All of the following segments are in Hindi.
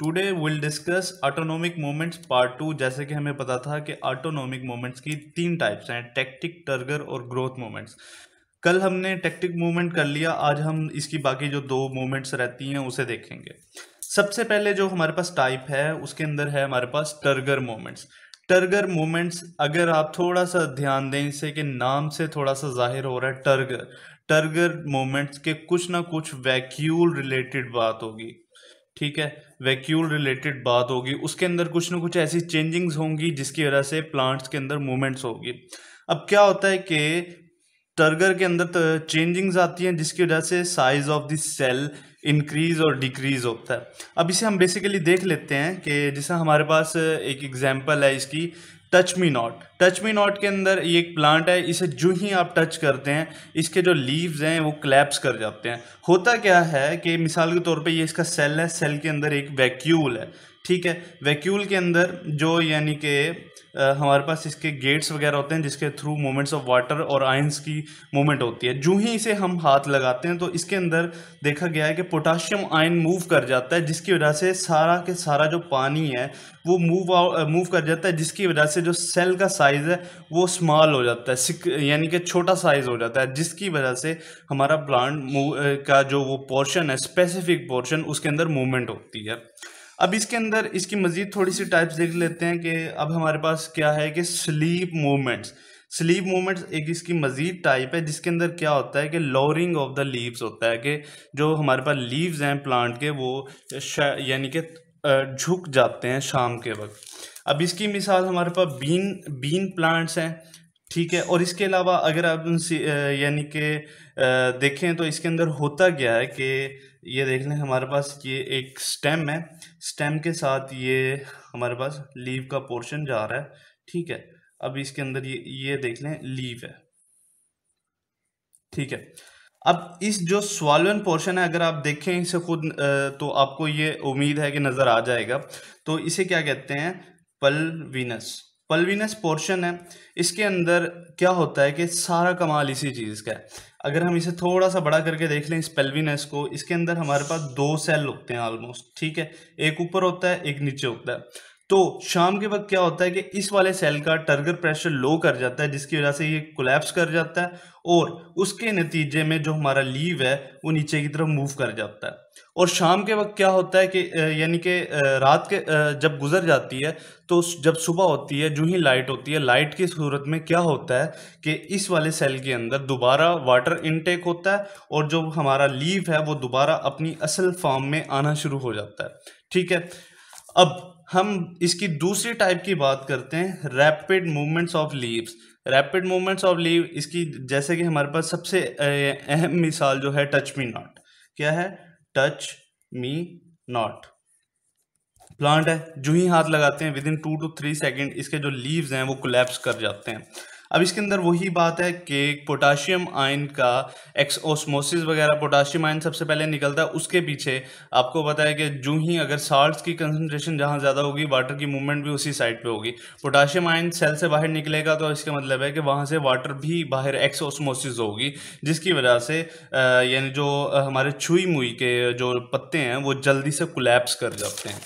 Today will discuss autonomic movements part two जैसे कि हमें पता था कि ऑटोनोमिक मोमेंट्स की तीन टाइप्स हैं टेक्टिक टर्गर और ग्रोथ मोमेंट्स कल हमने टेक्टिक मूवमेंट कर लिया, आज हम इसकी बाकी जो दो मोमेंट्स रहती हैं, उसे देखेंगे। सबसे पहले जो हमारे पास टाइप है, उसके अंदर है हमारे पास टर्गर मोमेंट्स टर्गर मोमेंट्स अगर आप थोड़ा सा ध्यान दें इससे कि नाम से थोड़ा सा ज़ाहिर हो रहा है टर्गर टर्गर मोमेंट्स के कुछ ना कुछ वैक्यूल रिलेटेड बात होगी। ठीक है? वैक्यूल रिलेटेड बात होगी। उसके अंदर कुछ ना कुछ ऐसी चेंजिंग्स होंगी जिसकी वजह से प्लांट्स के अंदर मूवमेंट्स होगी। अब क्या होता है कि टर्गर के अंदर चेंजिंग्स आती हैं जिसकी वजह से size of the cell increase और डिक्रीज होता है। अब इसे हम बेसिकली देख लेते हैं कि जैसा हमारे पास एक एग्जांपल है इसकी। Touch me not touch me not के अंदर ये एक प्लांट है, इसे जो ही आप टच करते हैं, इसके जो लीव्स हैं, वो क्लैप्स कर जाते हैं। होता क्या है कि मिसाल के तौर पे ये इसका सेल है सेल के अंदर एक वैक्यूल है। ठीक है? वैक्यूल के अंदर जो यानी कि हमारे पास इसके गेट्स वगैरह होते हैं, जिसके थ्रू मूवमेंट्स ऑफ़ वाटर और आयंस की मूवमेंट होती है। जो ही इसे हम हाथ लगाते हैं तो इसके अंदर देखा गया है कि पोटाशियम आयन मूव कर जाता है, जिसकी वजह से सारा के सारा जो पानी है, वो मूव मूव कर जाता है, जिसकी वजह से जो सेल का साइज़ है, वो स्मॉल हो जाता है यानी कि छोटा साइज़ हो जाता है, जिसकी वजह से हमारा प्लांट का जो वो पोर्शन है स्पेसिफिक पोर्शन उसके अंदर मूवमेंट होती है। अब इसके अंदर इसकी मज़ीद थोड़ी सी टाइप्स देख लेते हैं कि अब हमारे पास क्या है कि स्लीप मूवमेंट्स स्लीप मूवमेंट्स एक इसकी मज़ीद टाइप है, जिसके अंदर क्या होता है कि लोअरिंग ऑफ़ द लीव्स होता है कि जो हमारे पास लीव्स हैं प्लांट के, वो यानी कि झुक जाते हैं शाम के वक्त। अब इसकी मिसाल हमारे पास बीन बीन प्लांट्स हैं। ठीक है, और इसके अलावा अगर आप यानी कि देखें तो इसके अंदर होता क्या है कि ये देख लें, हमारे पास ये एक स्टेम है। स्टेम के साथ ये हमारे पास लीव का पोर्शन जा रहा है, ठीक है। अब इसके अंदर ये ये देख लें लीव है। ठीक है। अब इस जो स्वालन पोर्शन है, अगर आप देखें इसे खुद तो आपको ये उम्मीद है कि नज़र आ जाएगा। तो इसे क्या कहते हैं? पलविनस। पल्विनस पोर्शन है, इसके अंदर क्या होता है कि सारा कमाल इसी चीज़ का है। अगर हम इसे थोड़ा सा बड़ा करके देख लें इस पेल्विनस को, इसके अंदर हमारे पास दो सेल होते हैं ऑलमोस्ट ठीक है? एक ऊपर होता है, एक नीचे होता है। तो शाम के वक्त क्या होता है कि इस वाले सेल का टर्गर प्रेशर लो कर जाता है, जिसकी वजह से ये कोलैप्स कर जाता है और उसके नतीजे में जो हमारा लीव है, वो नीचे की तरफ़ मूव कर जाता है। और शाम के वक्त क्या होता है कि यानी कि रात के जब गुजर जाती है तो जब सुबह होती है, जो ही लाइट होती है लाइट की सूरत में क्या होता है कि इस वाले सेल के अंदर दोबारा वाटर इनटेक होता है और जो हमारा लीव है, वो दोबारा अपनी असल फॉर्म में आना शुरू हो जाता है। ठीक है? अब हम इसकी दूसरी टाइप की बात करते हैं rapid movements of leaves rapid movements of leave इसकी जैसे कि हमारे पास सबसे अहम मिसाल जो है टच मी नॉट क्या है? टच मी नॉट प्लांट है, जो ही हाथ लगाते हैं within two two three second इसके जो लीव्स हैं, वो कोलैप्स कर जाते हैं। अब इसके अंदर वही बात है कि पोटाशियम आयन का एक्स ओस्मोसिस वगैरह, पोटाशियम आयन सबसे पहले निकलता है उसके पीछे। आपको पता है कि जो ही अगर साल्ट्स की कंसनट्रेशन जहाँ ज़्यादा होगी वाटर की मूवमेंट भी उसी साइड पे होगी। पोटाशियम आयन सेल से बाहर निकलेगा तो इसका मतलब है कि वहाँ से वाटर भी बाहर एक्स ओस्मोसिस होगी, जिसकी वजह से यानी जो हमारे छुई मुई के जो पत्ते हैं, वो जल्दी से कोलेप्स कर जाते हैं।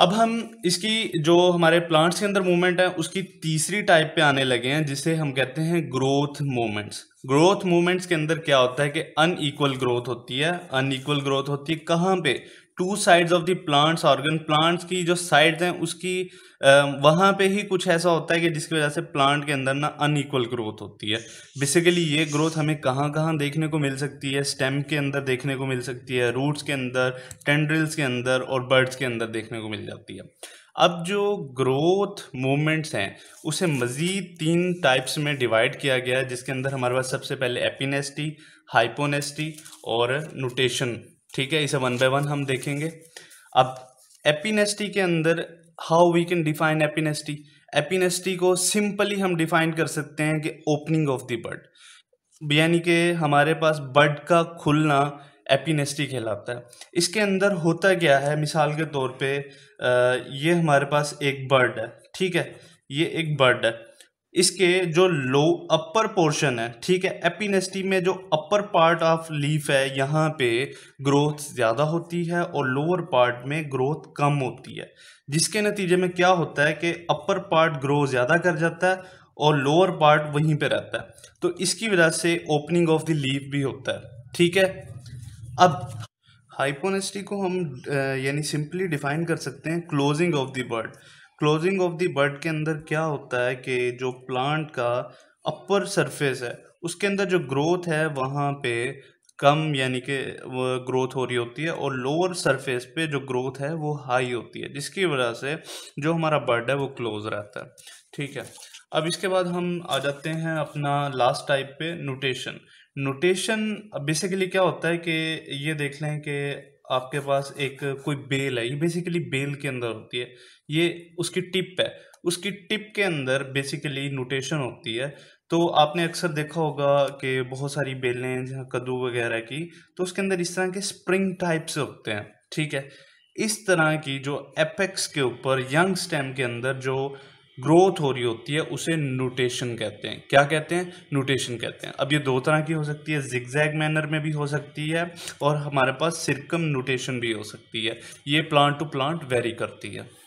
अब हम इसकी जो हमारे प्लांट्स के अंदर मूवमेंट है, उसकी तीसरी टाइप पे आने लगे हैं, जिसे हम कहते हैं ग्रोथ मूवमेंट्स ग्रोथ मूवमेंट्स के अंदर क्या होता है कि अनईक्वल ग्रोथ होती है अनईक्वल ग्रोथ होती है कहाँ पे? Two sides of the plants organ plants की जो साइड्स हैं, उसकी वहाँ पे ही कुछ ऐसा होता है कि जिसकी वजह से प्लांट के अंदर ना अनइक्वल ग्रोथ होती है। बेसिकली ये ग्रोथ हमें कहाँ कहाँ देखने को मिल सकती है? स्टेम के अंदर देखने को मिल सकती है रूट्स के अंदर टेंड्रिल्स के अंदर और बर्ड्स के अंदर देखने को मिल जाती है। अब जो ग्रोथ मूवमेंट्स हैं, उसे मज़ीद तीन टाइप्स में डिवाइड किया गया है, जिसके अंदर हमारे पास सबसे पहले एपिनेस्टी हाइपोनेस्टी और नोटेशन ठीक है, इसे वन बाय वन हम देखेंगे। अब एपिनेस्टी के अंदर how we can define epinasty. Epinasty को सिंपली हम डिफाइन कर सकते हैं कि ओपनिंग ऑफ़ द बर्ड यानी कि हमारे पास बर्ड का खुलना एपिनेस्टी कहलाता है। इसके अंदर होता क्या है? मिसाल के तौर पे ये हमारे पास एक बर्ड है, ठीक है? ये एक बर्ड है। इसके जो लो अपर पोर्शन है, ठीक है एपिनेस्टी में जो अपर पार्ट ऑफ़ लीफ है, यहाँ पे ग्रोथ ज़्यादा होती है और लोअर पार्ट में ग्रोथ कम होती है। जिसके नतीजे में क्या होता है कि अपर पार्ट ग्रो ज़्यादा कर जाता है और लोअर पार्ट वहीं पे रहता है। तो इसकी वजह से ओपनिंग ऑफ़ द लीफ भी होता है, ठीक है? अब हाइपोनेस्टी को हम यानी सिंपली डिफाइन कर सकते हैं closing of the bird closing of the bird के अंदर क्या होता है कि जो प्लांट का अपर सरफेस है, उसके अंदर जो ग्रोथ है, वहाँ पे कम यानी कि ग्रोथ हो रही होती है और लोअर सरफेस पे जो ग्रोथ है, वो हाई होती है, जिसकी वजह से जो हमारा बर्ड है, वो क्लोज रहता है। ठीक है, अब इसके बाद हम आ जाते हैं अपना लास्ट टाइप पे नोटेशन नोटेशन बेसिकली क्या होता है कि ये देख लें कि आपके पास एक कोई बेल है, ये बेसिकली बेल के अंदर होती है, ये उसकी टिप है। उसकी टिप के अंदर बेसिकली नोटेशन होती है। तो आपने अक्सर देखा होगा कि बहुत सारी बेलें कद्दू वगैरह की तो उसके अंदर इस तरह के स्प्रिंग टाइप से होते हैं, ठीक है? इस तरह की जो एपेक्स के ऊपर यंग स्टेम के अंदर जो ग्रोथ हो रही होती है, उसे नोटेशन कहते हैं। क्या कहते हैं? नोटेशन कहते हैं। अब ये दो तरह की हो सकती है। जिगजैग मैनर में भी हो सकती है और हमारे पास सिरकम नोटेशन भी हो सकती है। ये प्लांट टू प्लांट वेरी करती है।